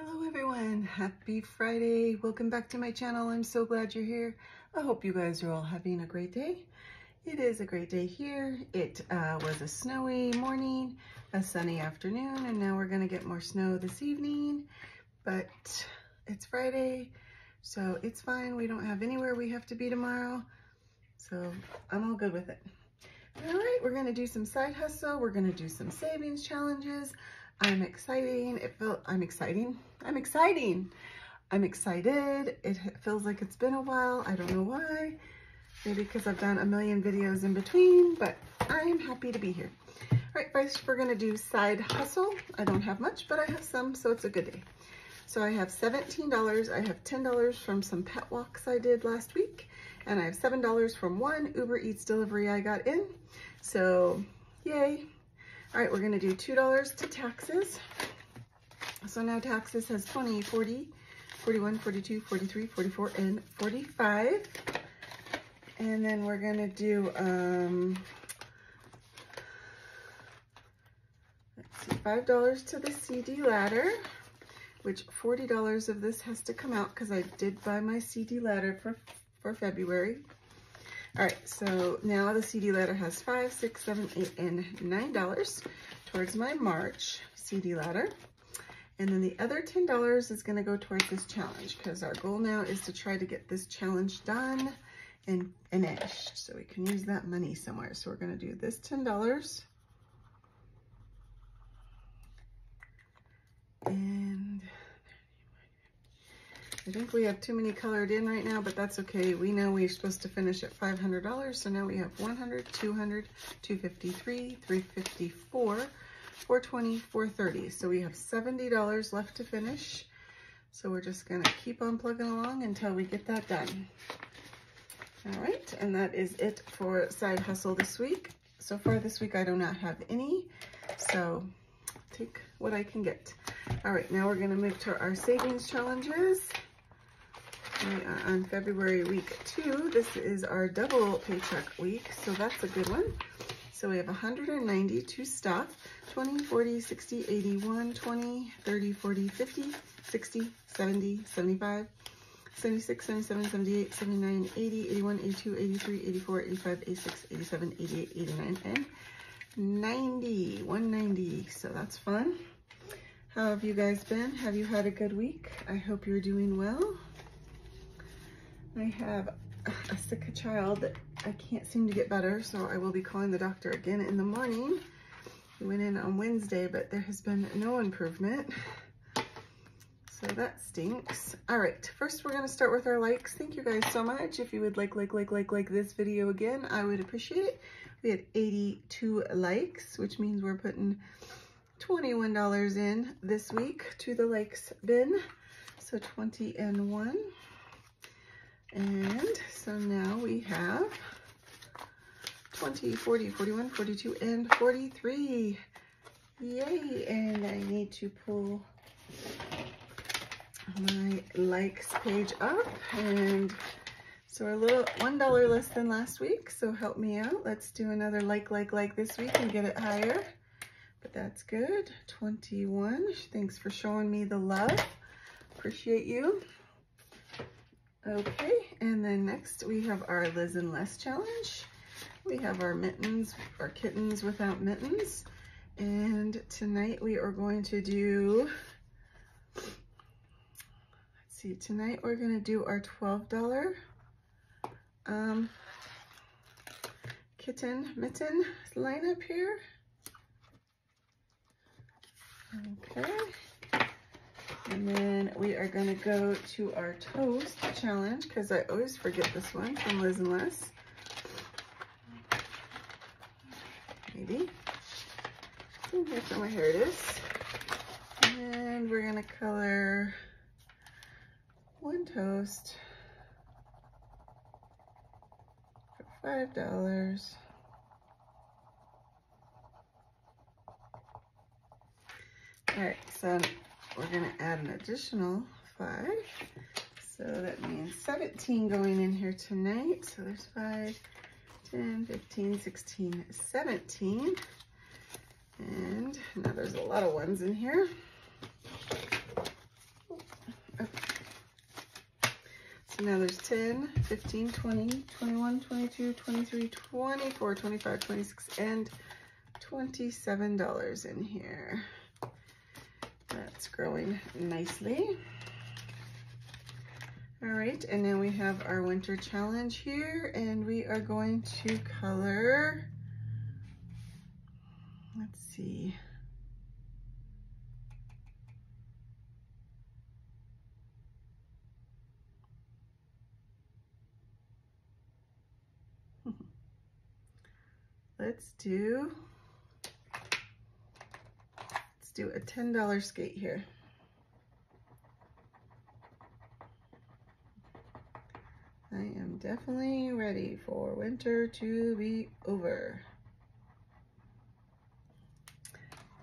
Hello everyone, happy Friday. Welcome back to my channel. I'm so glad you're here. I hope you guys are all having a great day. It is a great day here. It uh, was a snowy morning, a sunny afternoon, and now we're gonna get more snow this evening. But it's Friday, so it's fine. We don't have anywhere we have to be tomorrow. So I'm all good with it. All right, we're gonna do some side hustle. We're gonna do some savings challenges. I'm exciting. It feel I'm exciting. I'm exciting. I'm excited. It feels like it's been a while. I don't know why. Maybe because I've done a million videos in between, but I'm happy to be here. All right, first we're gonna do side hustle. I don't have much, but I have some, so it's a good day. So I have $17. I have $10 from some pet walks I did last week, and I have $7 from one Uber Eats delivery I got in. So yay. All right, we're gonna do $2 to taxes. So now taxes has 20, 40, 41, 42, 43, 44, and 45. And then we're gonna do, um, let's see, $5 to the CD ladder, which $40 of this has to come out because I did buy my CD ladder for, for February. All right, so now the CD ladder has five, six, seven, eight, and nine dollars towards my March CD ladder. And then the other $10 is gonna go towards this challenge because our goal now is to try to get this challenge done and finished. So we can use that money somewhere. So we're gonna do this $10. I think we have too many colored in right now, but that's okay. We know we're supposed to finish at $500. So now we have 100, 200, 253, 354, 420, 430. So we have $70 left to finish. So we're just gonna keep on plugging along until we get that done. All right, and that is it for side hustle this week. So far this week, I do not have any, so take what I can get. All right, now we're gonna move to our savings challenges. Are uh, on February week two. This is our double paycheck week, so that's a good one. So we have 190 to stop, 20, 40, 60, 80, 1, 20, 30, 40, 50, 60, 70, 75, 76, 77, 78, 79, 80, 81, 82, 83, 84, 85, 86, 87, 88, 89, and 90, 190. So that's fun. How have you guys been? Have you had a good week? I hope you're doing well. I have a sick child that I can't seem to get better, so I will be calling the doctor again in the morning. We went in on Wednesday, but there has been no improvement. So that stinks. All right, first we're gonna start with our likes. Thank you guys so much. If you would like, like, like, like, like this video again, I would appreciate it. We had 82 likes, which means we're putting $21 in this week to the likes bin. So 20 and one. And so now we have 20, 40, 41, 42, and 43. Yay, and I need to pull my likes page up and so a little $1 less than last week, so help me out. Let's do another like, like, like this week and get it higher. But that's good. 21. Thanks for showing me the love. Appreciate you. Okay, and then next we have our Liz and Les challenge. We have our mittens, our kittens without mittens. And tonight we are going to do, let's see, tonight we're gonna do our $12 um, kitten mitten lineup here. Okay. And then we are gonna go to our toast challenge because I always forget this one from Liz and Les. Maybe. Okay, so here it is. And we're gonna color one toast for five dollars. All right, so we're gonna add an additional five. So that means 17 going in here tonight. So there's five, 10, 15, 16, 17. And now there's a lot of ones in here. So now there's 10, 15, 20, 21, 22, 23, 24, 25, 26, and $27 in here. That's growing nicely. All right, and now we have our winter challenge here, and we are going to color, let's see, let's do, do a $10 skate here. I am definitely ready for winter to be over.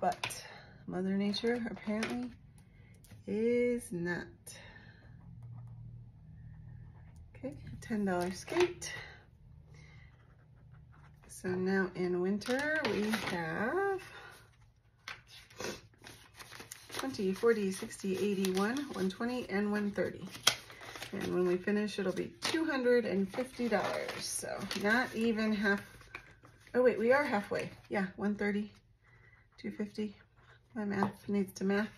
But Mother Nature apparently is not. Okay, $10 skate. So now in winter we have 20, 40, 60, 81, 120, and 130. And when we finish, it'll be $250. So not even half. Oh wait, we are halfway. Yeah, 130, 250. My math needs to math.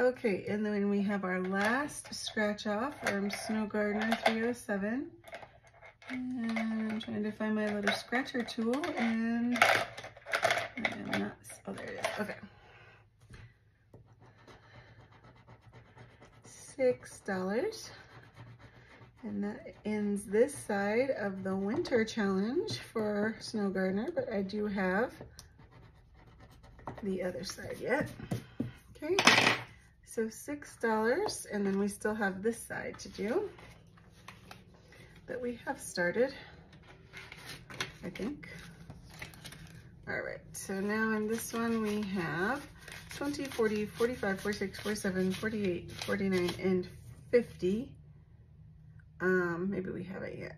Okay, and then we have our last scratch off from Snow Gardener 307. And I'm trying to find my little scratcher tool and I'm not, oh there it is, okay. Six dollars. And that ends this side of the winter challenge for Snow Gardener, but I do have the other side yet. Okay, so $6, and then we still have this side to do that we have started, I think. All right, so now in this one we have 20, 40, 45, 46, 47, 48, 49, and 50 um, maybe we haven't yet.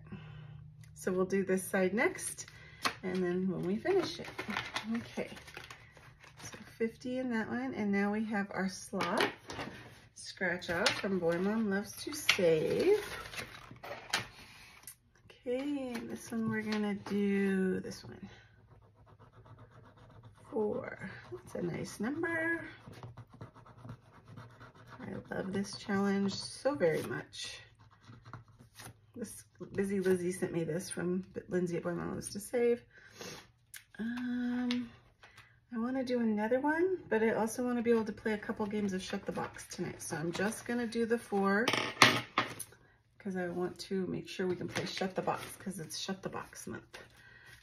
So we'll do this side next, and then when we finish it. Okay, so 50 in that one, and now we have our sloth scratch off from Boy Mom Loves to Save. Okay, and this one we're gonna do this one. Four, that's a nice number. I love this challenge so very much. This Busy Lizzie sent me this from Lindsay at Boy Loves to Save. Um, I want to do another one, but I also want to be able to play a couple games of Shut the Box tonight. So I'm just going to do the four because I want to make sure we can play Shut the Box because it's Shut the Box month.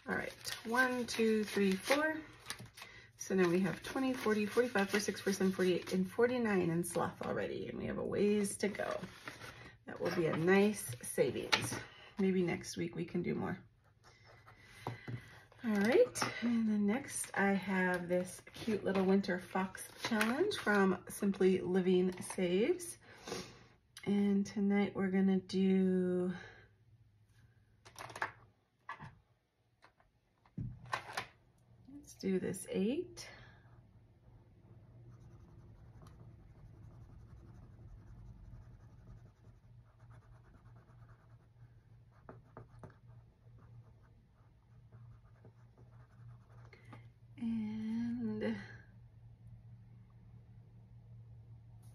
All right, one, two, three, four. So now we have 20, 40, 45, 46, 47, 48, and 49 in sloth already, and we have a ways to go. That will be a nice savings. Maybe next week we can do more. All right, and then next I have this cute little winter fox challenge from Simply Living Saves. And tonight we're gonna do do this eight. And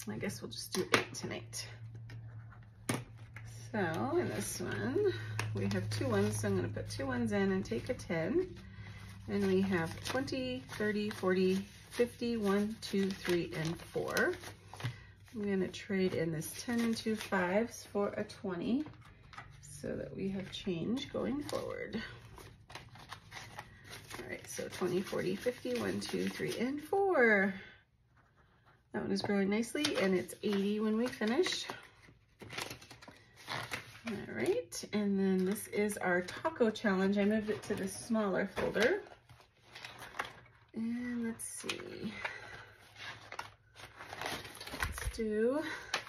I guess we'll just do eight tonight. So in this one, we have two ones, so I'm gonna put two ones in and take a 10. And we have 20, 30, 40, 50, 1, 2, 3, and 4. I'm gonna trade in this 10 and two fives for a 20 so that we have change going forward. All right, so 20, 40, 50, 1, 2, 3, and 4. That one is growing nicely, and it's 80 when we finish. All right, and then this is our taco challenge. I moved it to the smaller folder. do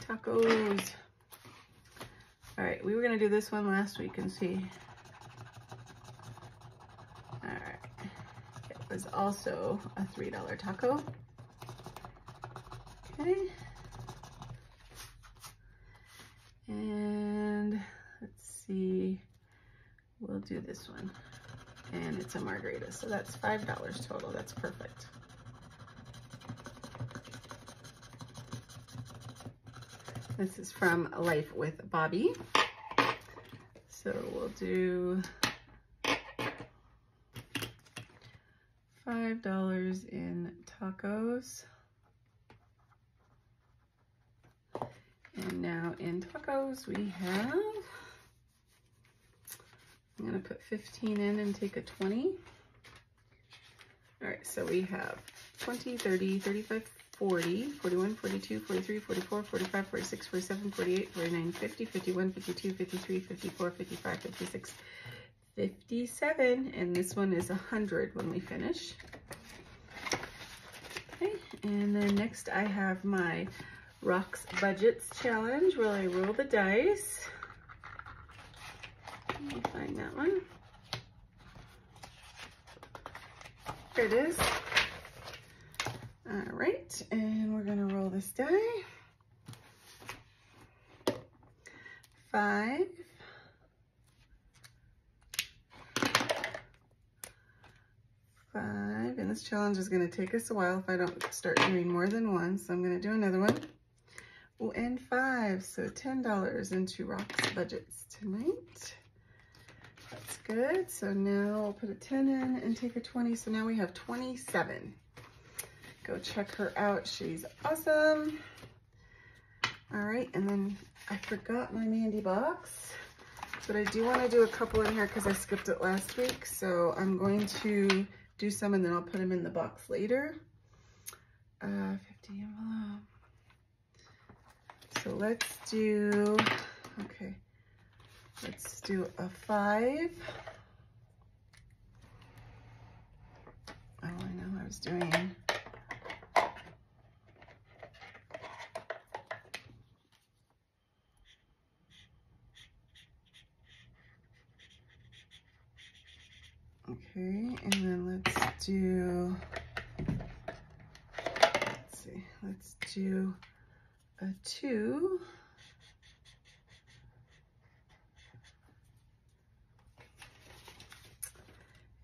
tacos. All right, we were gonna do this one last week and see. All right, it was also a $3 taco. Okay. And let's see, we'll do this one. And it's a margarita, so that's $5 total, that's perfect. This is from Life with Bobbi. So we'll do $5 in tacos. And now in tacos we have, I'm gonna put 15 in and take a 20. All right, so we have 20, 30, 35, 40, 41, 42, 43, 44, 45, 46, 47, 48, 49, 50, 51, 52, 53, 54, 55, 56, 57. And this one is 100 when we finish. Okay, and then next I have my Rox Budgets Challenge where I roll the dice. Let me find that one. There it is. All right, and we're gonna roll this die. Five. Five, and this challenge is gonna take us a while if I don't start doing more than one, so I'm gonna do another one. Oh, and five, so $10 into Rox Budgets tonight. That's good, so now I'll put a 10 in and take a 20, so now we have 27. Go check her out. She's awesome. All right, and then I forgot my Mandy box, but I do want to do a couple in here because I skipped it last week. So I'm going to do some and then I'll put them in the box later. Uh, 50 envelope. So let's do, okay, let's do a five. Oh, I know I was doing Okay, and then let's do, let's see, let's do a two.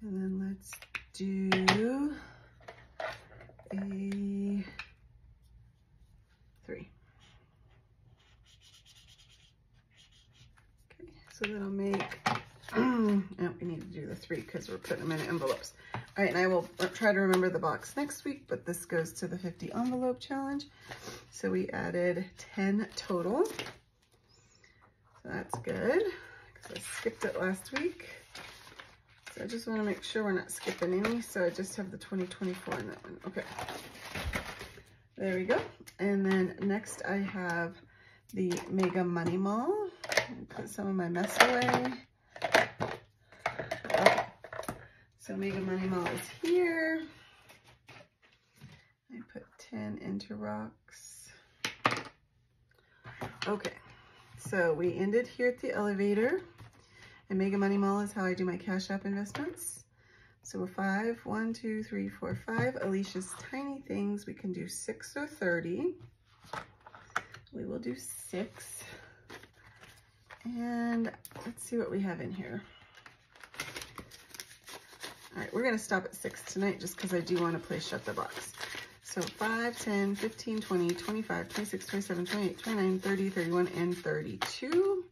And then let's do a three. Okay, so that'll make oh, we need to do the three because we're putting them in envelopes. All right, and I will try to remember the box next week, but this goes to the 50 envelope challenge. So we added 10 total. So that's good because I skipped it last week. So I just want to make sure we're not skipping any. So I just have the 2024 in that one. Okay. There we go. And then next I have the Mega Money Mall. Put some of my mess away. So Mega Money Mall is here. I put 10 into Rox. Okay, so we ended here at the elevator. And Mega Money Mall is how I do my Cash App investments. So we're five, one, two, three, four, five. Alicia's Tiny Things, we can do six or 30. We will do six. And let's see what we have in here. All right, we're gonna stop at six tonight just because I do want to play Shut the Box. So 5, 10, 15, 20, 25, 26, 27, 28, 29, 30, 31, and 32.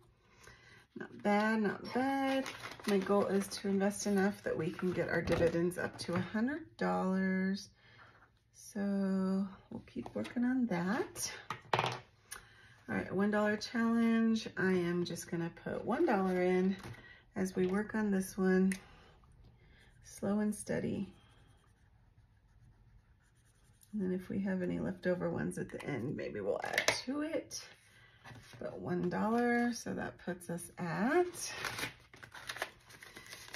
Not bad, not bad. My goal is to invest enough that we can get our dividends up to $100. So we'll keep working on that. All right, $1 challenge. I am just gonna put $1 in as we work on this one slow and steady. And then if we have any leftover ones at the end, maybe we'll add to it. But $1, so that puts us at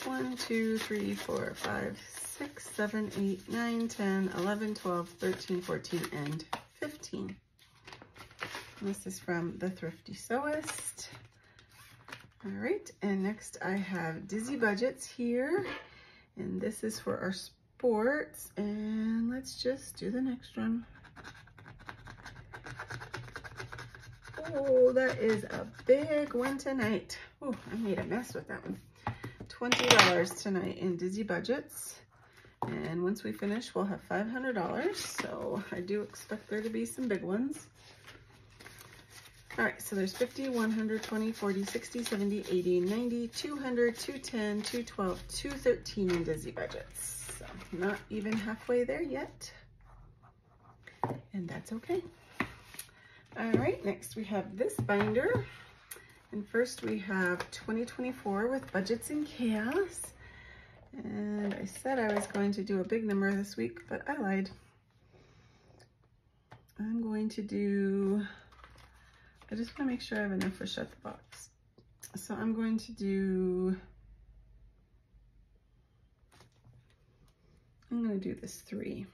1, 2, 3, 4, 5, 6, 7, 8, 9, 10, 11, 12, 13, 14, and 15. And this is from the Thrifty Sewist. All right, and next I have Dizzy Budgets here. And this is for our sports. And let's just do the next one. Oh, that is a big one tonight. Oh, I made a mess with that one. $20 tonight in Dizzy Budgets. And once we finish, we'll have $500. So I do expect there to be some big ones. All right, so there's 50, 100, 20, 40, 60, 70, 80, 90, 200, 210, 212, 213 in Dizzy Budgets. So not even halfway there yet. And that's okay. All right, next we have this binder. And first we have 2024 with Budgets in Chaos. And I said I was going to do a big number this week, but I lied. I'm going to do, I just want to make sure I have enough for Shut the Box. So I'm going to do, I'm going to do this three.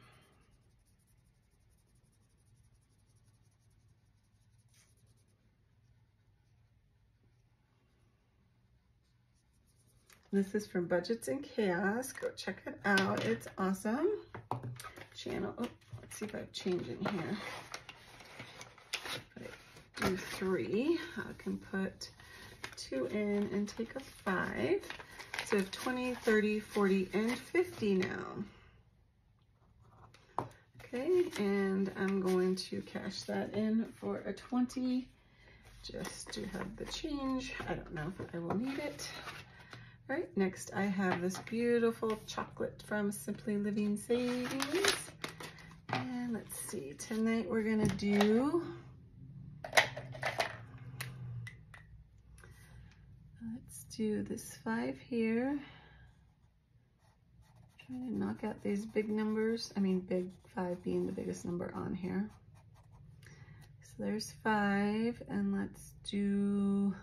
This is from Budgets and Chaos. Go check it out. It's awesome. Channel. Oh, let's see if I have change in here. Do three. I can put two in and take a five. So we have 20, 30, 40, and 50 now. Okay, and I'm going to cash that in for a 20 just to have the change. I don't know if I will need it. All right, next I have this beautiful chocolate from Simply Living Savings. And let's see, tonight we're gonna do, let's do this five here. Trying to knock out these big numbers. I mean, big five being the biggest number on here. So there's five, and let's do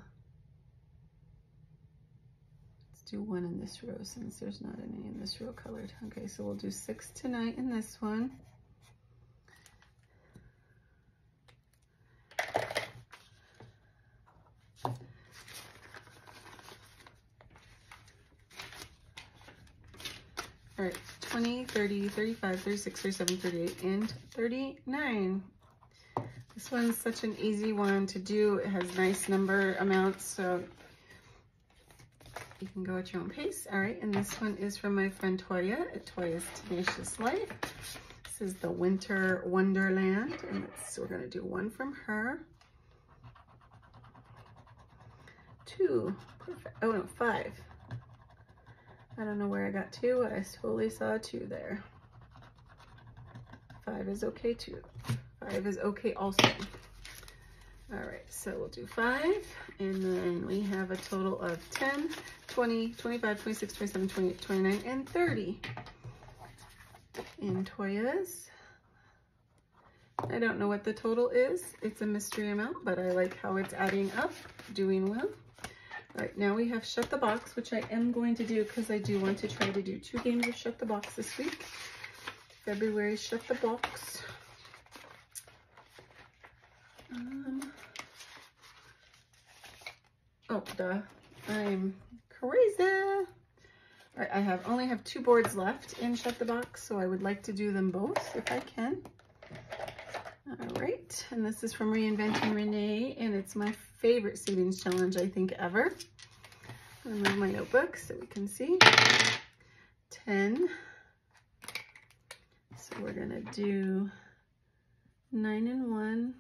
let's do one in this row since there's not any in this row colored. Okay, so we'll do six tonight in this one. All right, 20, 30, 35, 36, 37, 38, and 39. This one's such an easy one to do. It has nice number amounts, so you can go at your own pace. All right, and this one is from my friend Toya at Toya's Tenacious Life. This is the Winter Wonderland, and we're gonna do one from her. Two, perfect. Oh no, five. I don't know where I got two. I totally saw two there. Five is okay too. Five is okay also. All right, so we'll do five, and then we have a total of 10, 20, 25, 26, 27, 28, 29, and 30 in Toya's. I don't know what the total is. It's a mystery amount, but I like how it's adding up, doing well. All right, now we have Shut the Box, which I am going to do because I do want to try to do two games of Shut the Box this week. February Shut the Box. Um, oh, duh. I'm crazy. All right, I have only have two boards left in Shut the Box, so I would like to do them both if I can. All right, and this is from Reinventing Renee, and it's my favorite savings challenge, I think, ever. I'm move my notebook so we can see. 10. So we're gonna do nine and one,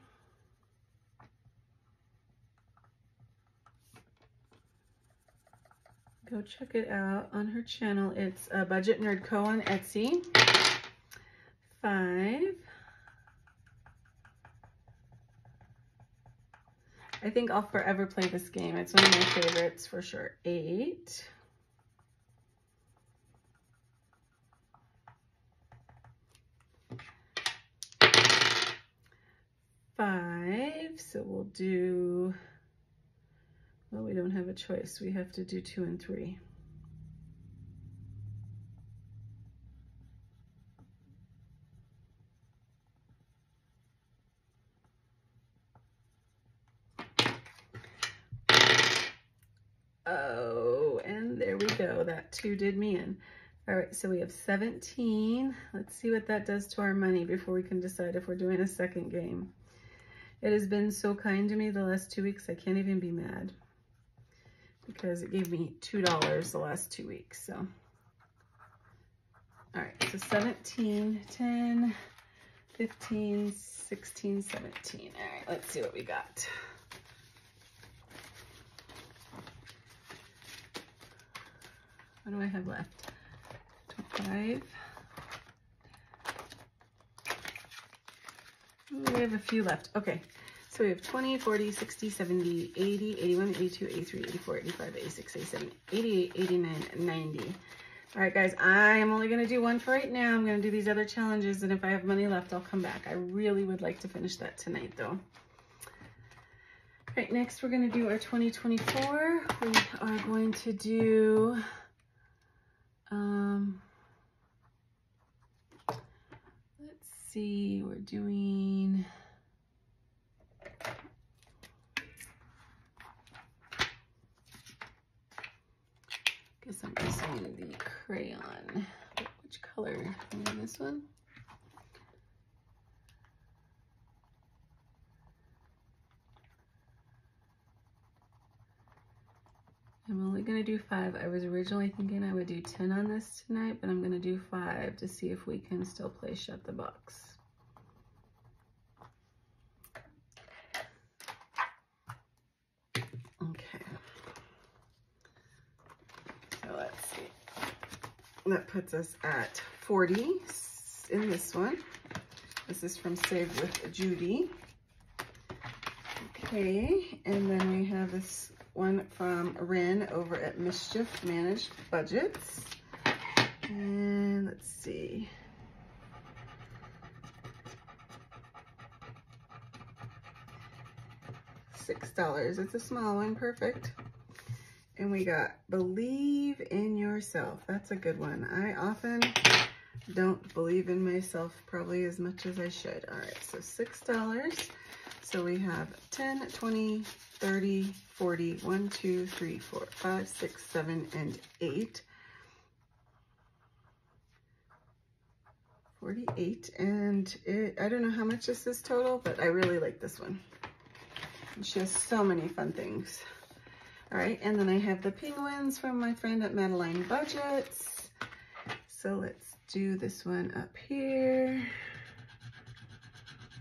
Go check it out on her channel. It's a Budget Nerd Co. on Etsy. Five. I think I'll forever play this game. It's one of my favorites for sure. Eight. Five. So we'll do well, we don't have a choice. We have to do two and three. And there we go. That two did me in. All right, so we have 17. Let's see what that does to our money before we can decide if we're doing a second game. It has been so kind to me the last two weeks, I can't even be mad. because it gave me $2 the last two weeks. So, all right, so 17, 10, 15, 16, 17. All right, let's see what we got. What do I have left? 25. We have a few left. Okay, so we have 20, 40, 60, 70, 80, 81, 82, 83, 84, 85, 86, 87, 88, 89, 90. All right, guys, I am only going to do one for right now. I'm going to do these other challenges, and if I have money left, I'll come back. I really would like to finish that tonight, though. All right, next we're going to do our 2024. We are going to do... Um, let's see, we're doing... guess I'm using the crayon. Which color? this one? I'm only going to do five. I was originally thinking I would do 10 on this tonight, but I'm going to do five to see if we can still play shut the box. Okay. So let's see. That puts us at 40 in this one. This is from Save with Judy. Okay, and then we have this one from Rin over at Mischief Managed Budgets. And let's see. $6. It's a small one, perfect. And we got believe in yourself. That's a good one. I often don't believe in myself probably as much as I should. All right, so $6. So we have 10, 20, 30, 40, 1, 2, 3, 4, 5, 6, 7, and 8. 48 and it I don't know how much this is total but I really like this one she has so many fun things all right, and then I have the penguins from my friend at Madeline Budgets. So let's do this one up here.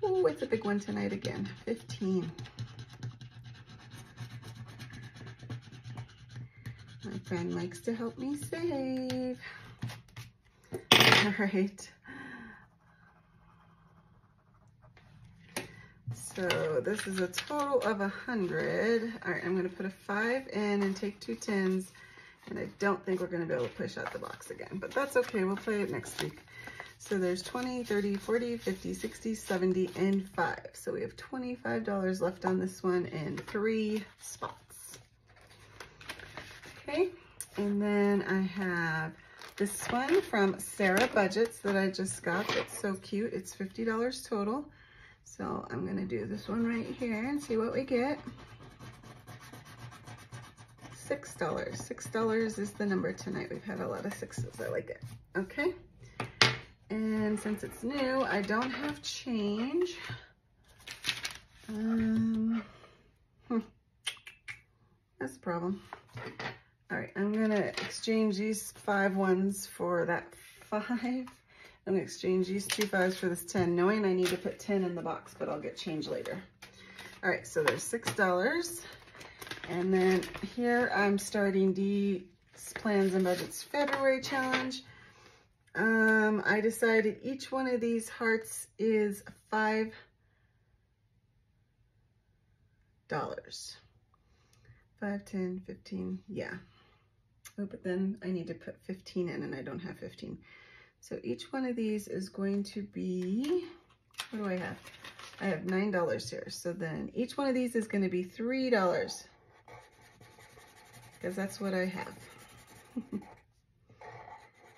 Oh, it's a big one tonight again, 15. My friend likes to help me save. All right. So this is a total of a hundred. All right, I'm gonna put a five in and take two tens. And I don't think we're gonna be able to push out the box again, but that's okay, we'll play it next week. So there's 20, 30, 40, 50, 60, 70, and five. So we have $25 left on this one and three spots. Okay, and then I have this one from Sara Budgets that I just got. It's so cute. It's $50 total. So I'm gonna do this one right here and see what we get. Six dollars. Six dollars is the number tonight. We've had a lot of sixes. I like it. Okay. And since it's new, I don't have change. Um, hmm. That's a problem. All right, I'm gonna exchange these five ones for that five. I'm gonna exchange these two fives for this 10, knowing I need to put 10 in the box, but I'll get change later. All right, so there's $6. And then here I'm starting the Plans and Budgets February Challenge. Um, I decided each one of these hearts is $5. Five, 10, 15, yeah. Oh, but then I need to put 15 in and I don't have 15. So each one of these is going to be, what do I have? I have $9 here. So then each one of these is going to be $3 because that's what I have.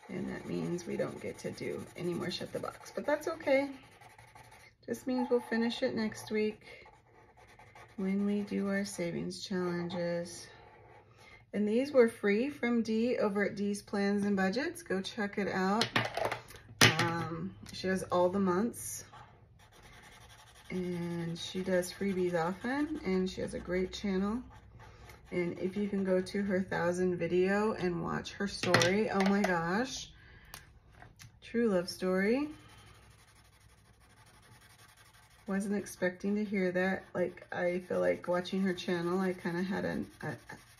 and that means we don't get to do any more shut the box, but that's okay. Just means we'll finish it next week when we do our savings challenges. And these were free from Dee over at Dee's Plans and Budgets. Go check it out. Um, she has all the months. And she does freebies often. And she has a great channel. And if you can go to her thousand video and watch her story, oh my gosh. True love story. Wasn't expecting to hear that. Like, I feel like watching her channel, I kind of had an, a,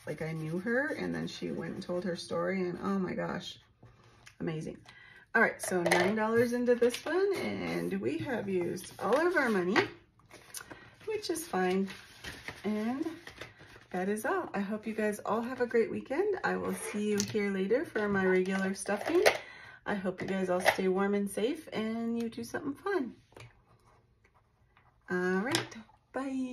like I knew her and then she went and told her story and oh my gosh, amazing. All right, so $9 into this one and we have used all of our money, which is fine. And that is all. I hope you guys all have a great weekend. I will see you here later for my regular stuffing. I hope you guys all stay warm and safe and you do something fun. All right, bye.